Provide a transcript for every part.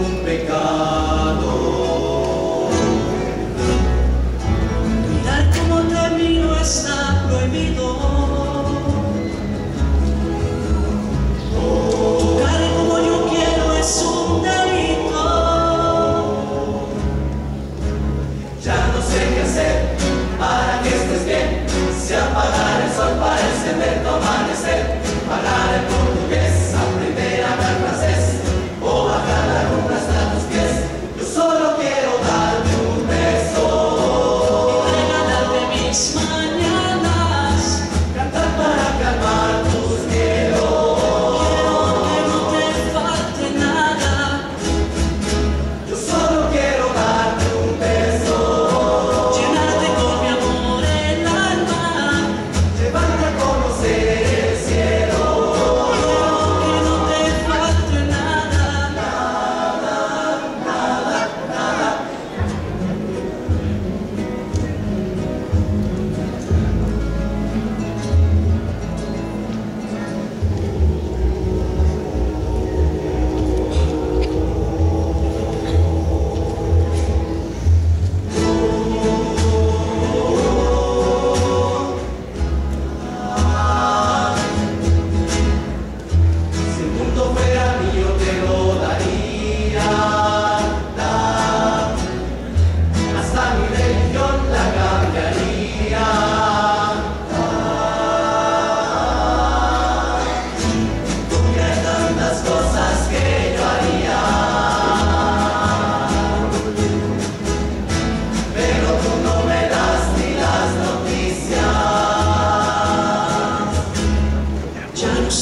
un pecado. Mirar cómo camino está prohibido.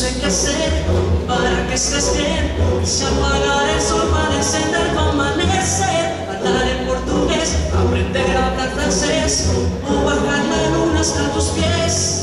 sé qué hacer para que estés bien. Si apagar el sol para encender tu amanecer, hablar en portugués, aprender a hablar francés o bajar la luna hasta tus pies.